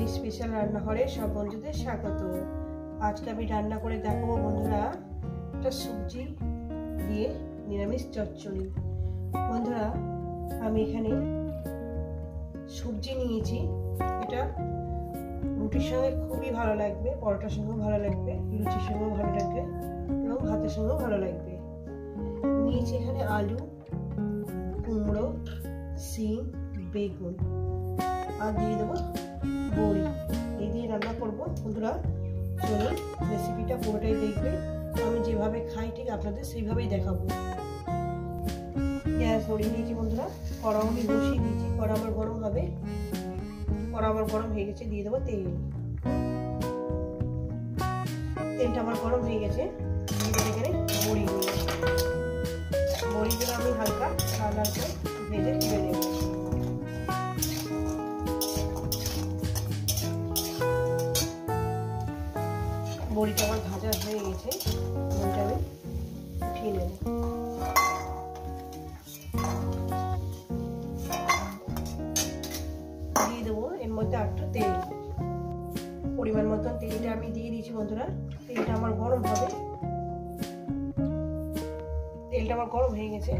বাঙালি special রান্নাঘরে সব বন্ধুদের স্বাগত। আজকে আমি রান্না করে দেখাবো বন্ধুরা একটা সবজি দিয়ে নিরামিষ চচ্চড়ি। বন্ধুরা, আমি এখানে সবজি নিয়েছি। এটা রুটির সঙ্গে খুবই ভালো লাগবে, পরোটার সঙ্গেও ভালো লাগবে, লুচির সঙ্গেও ভালো লাগবে এবং ভাতের সঙ্গেও ভালো লাগবে। নিয়েছি এখানে আলু, কুমড়ো, সিম, বেগুন। আর দিয়ে দেবো বন্ধুরা, চলুন রেসিপিটা পুরোটাই দেখবে আমি যেভাবে খাই ঠিক আপনাদের সেইভাবেই দেখাবো। গ্যাস ধরিয়ে নিয়েছি বন্ধুরা কড়া আমি বসিয়ে দিয়েছি, কড়া আমার গরম হবে। কড়া আমার গরম হয়ে গেছে, দিয়ে দেবো তেল। তেলটা আমার গরম হয়ে গেছে এখানে বড়িগুলো বড়িগুলো আমি হালকা লাল লাল করে ভেজে তুলে বড়িটা আমার ভাজা হয়ে গেছে। বড়িটা আমি উঠিয়ে নেব দিয়ে দেবো, এর মধ্যে একটু তেল। পরিমাণ মতন তেলটা আমি দিয়ে দিয়েছি বন্ধুরা। তেলটা আমার গরম হবে। তেলটা আমার গরম হয়ে গেছে।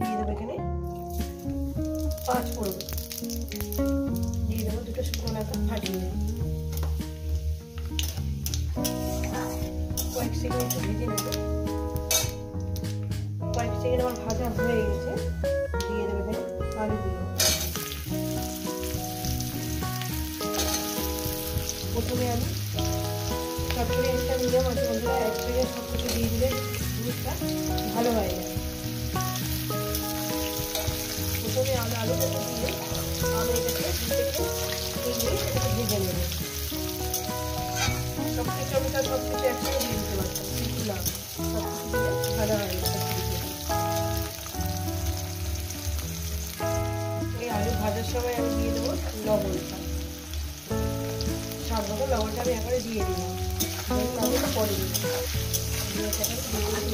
দিয়ে দেবো এখানে পাঁচ পড়ব দিয়ে দেবো দুটো শুকনো লঙ্কা ফাটিয়ে দেবো। একটু ভেজে নেব কয়েক সেকেন্ড আমার ভাজা হয়ে গেছে দিয়ে দেবে আলুগুলো প্রথমে আমি সবথেকে একটা নিয়ম আছে বন্ধুরা এক থেকে সব কিছু দিয়ে দিলে জিনিসটা ভালো হয় না প্রথমে আমি আলুটাকে দিয়ে আমি এটাকে লবণটা স্বাদ লবণটা আমি একবারে দিয়ে দিলাম আমি পরে দিই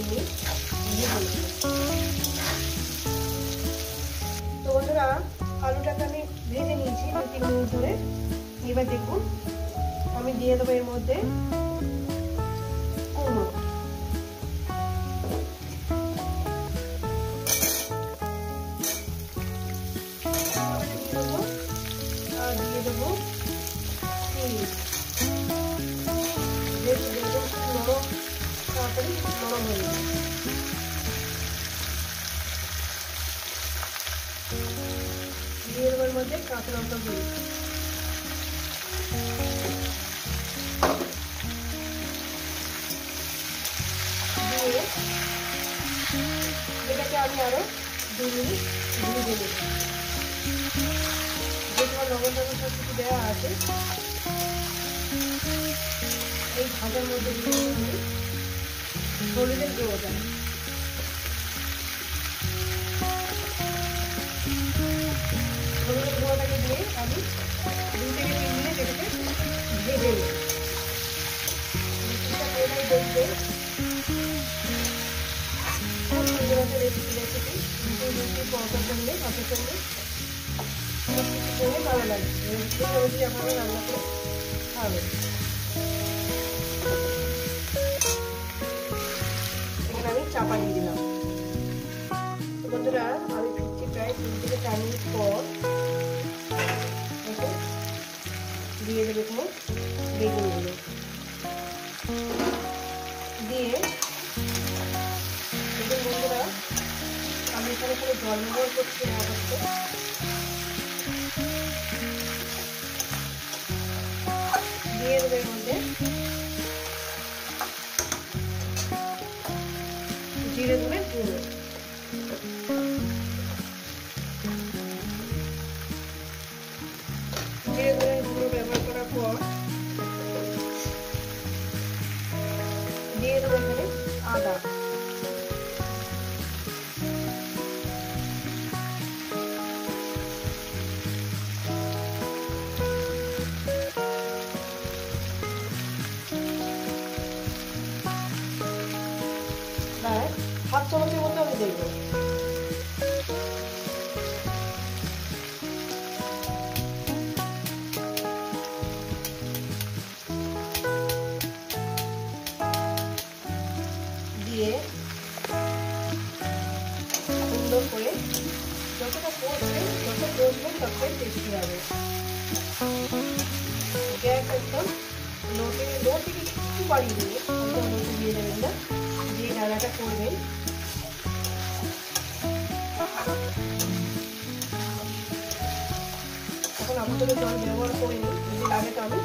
দিয়ে দিয়ে তো বন্ধুরা, আলুটাকে আমি ভেজে নিয়েছি দু তিন মিনিট ধরে। এবার দেখুন, আমি দিয়ে দেবো এর মধ্যে দিয়ে দেবো। তাড়াতাড়ি দেবো মধ্যে এটাকে আমি আরও দু মিনিট ভেজে তোমার লবণ টবণ সব দেওয়া আছে এই ভাজার মধ্যে দিয়ে আমি হলুদের গুঁড়োটা হলুদের গুঁড়োটাকে দিয়ে আমি দু থেকে তিন মিনিট এটাকে ভেজে নেব দেখবে রেসিপি রেসিপি রুটি ভাতের সঙ্গে সব ভালো খাবেন এখানে আমি চাপা দিলাম। বন্ধুরা প্রায় তিন থেকে চার মিনিট পর দিয়ে দেবে এখানে বেগুনগুলো দিয়ে বন্ধুরা আমি এখানে কোনো জল ব্যবহার করছি না দিয়ে দেবো এর হাত চালাতে বলতে আমি দেখব দিয়ে সুন্দর করে যতটা পড়বে যত পড়বে ততটাই টেস্টি হবে। গ্যাস একদম লোটে লোটে একটু বাড়িয়ে দেবে। দিয়ে দেবেন না। যে ডালাটা করবেন এখন আপাতত জল ব্যবহার করিনি যদি লাগে তো আমি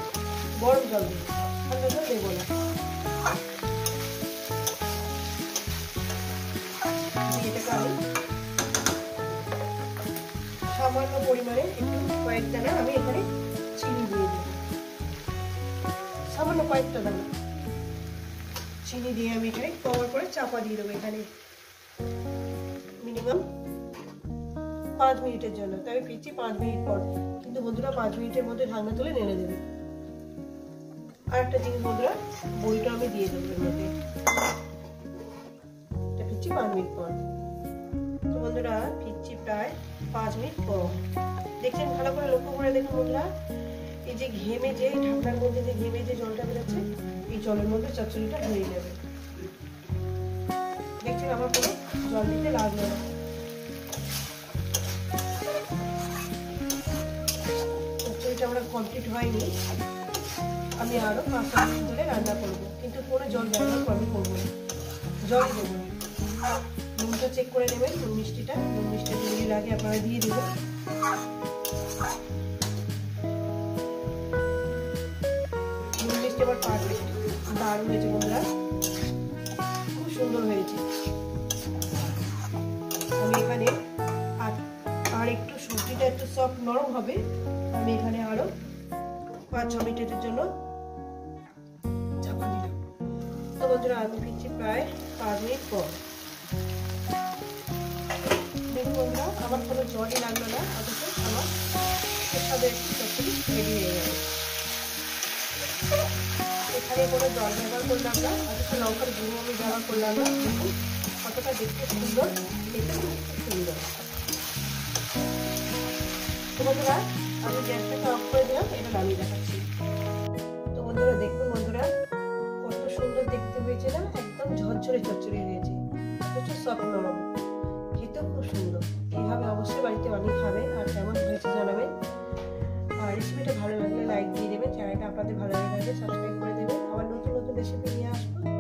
গরম জল দেবো ঠান্ডা জল দেবো না। আমি সামান্য পরিমাণে একটু কয়েক দানা আমি এখানে চিনি দিয়ে দেবো। সামান্য কয়েকটা দানা। চিনি দিয়ে আমি এখানে কভার করে চাপা দিয়ে দেবো এখানে। মিনিমাম পাঁচ মিনিটের জন্য তবে ফিরছি পাঁচ মিনিট পর। কিন্তু বন্ধুরা, পাঁচ মিনিটের মধ্যে ঢাকনা তুলে নেড়ে দেবে। আর একটা জিনিস বন্ধুরা, বইটা আমি দিয়ে দেবো মধ্যে ফিরছি পাঁচ মিনিট পর। তো বন্ধুরা, ফিরছি প্রায় পাঁচ মিনিট পর। দেখছেন, ভালো করে লক্ষ্য করে দেখুন বন্ধুরা। এই যে ঘেমে যে, ঢাকনার মধ্যে যে ঘেমে যে জলটা বেরোচ্ছে, এই জলের মধ্যে চচ্চড়িটা হয়ে যাবে দেখছেন, আমার কোনো জল দিতে লাগল না। কমপ্লিট হয়নি। আমি আরও পাঁচ মিনিট ধরে রান্না করব। কিন্তু কোনো জল ব্যবহার আমি করব না। জল দেবো নুনটা চেক করে নেবেন। নুন মিষ্টিটা, নুন মিষ্টি যদি লাগে আপনারা দিয়ে দেবেন। নুন মিষ্টি আবার পারফেক্ট দারুণ হয়েছে বন্ধুরা। খুব সুন্দর হয়েছে। আমি এখানে আর একটু সবজিটা একটু সফট নরম হবে। আমি এখানে আরও পাঁচ, ছ মিনিটের জন্য চাপা দিলাম। তো বন্ধুরা আমি ফিরছি প্রায় পাঁচ মিনিট পর। আমার কোনো জলই লাগল না, অথচ আমার কোনো জল ব্যবহার করলাম না লঙ্কার আমি ব্যবহার করলাম না। কতটা দেখতে সুন্দর, দেখতে খুব সুন্দর। বন্ধুরা আমি গ্যাসটাকে অফ করে দিলাম এটা নামিয়ে দেখাচ্ছি। তো বন্ধুরা, দেখুন বন্ধুরা, কত সুন্দর দেখতে হয়েছে একদম ঝরঝরে চরচরে হয়েছে। প্রচুর সফট নরম। খেতেও খুব সুন্দর। এইভাবে অবশ্যই বাড়িতে অনেক খাবে, আর কেমন হয়েছে জানাবেন আর রেসিপিটা ভালো লাগলে লাইক দিয়ে দেবেন, চ্যানেলটা আপনাদের ভালো লাগে সাবস্ক্রাইব করে দেবেন। আবার নতুন নতুন রেসিপি নিয়ে আসব।